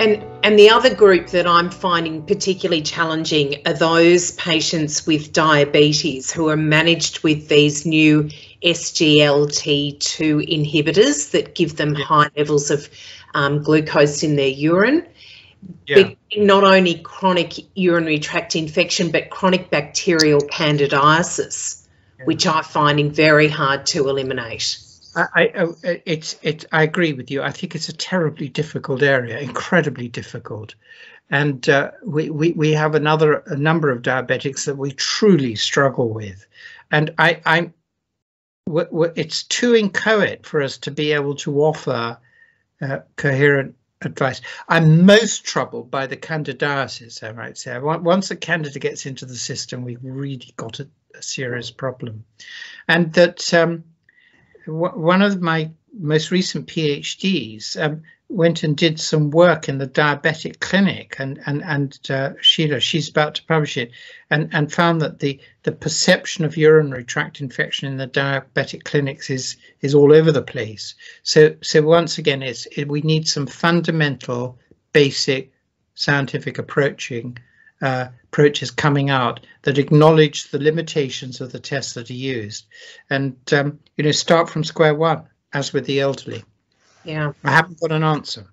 And the other group that I'm finding particularly challenging are those patients with diabetes who are managed with these new SGLT2 inhibitors that give them yeah. high levels of um, glucose in their urine. Yeah. Not only chronic urinary tract infection, but chronic bacterial candidiasis, yeah. which I'm finding very hard to eliminate. I, I, it's, it, I agree with you. I think it's a terribly difficult area, incredibly difficult. And uh, we, we, we have another a number of diabetics that we truly struggle with. And I, I'm, it's too inchoate for us to be able to offer uh, coherent advice. I'm most troubled by the candidiasis, I might say. Once the candida gets into the system, we've really got a, a serious problem. And that um, one of my most recent PhDs um, went and did some work in the diabetic clinic and and and uh, Sheila she's about to publish it and and found that the the perception of urinary tract infection in the diabetic clinics is is all over the place. So so once again it's it, we need some fundamental basic scientific approaching uh, approaches coming out that acknowledge the limitations of the tests that are used. And um, you know start from square one as with the elderly. Yeah. I haven't got an answer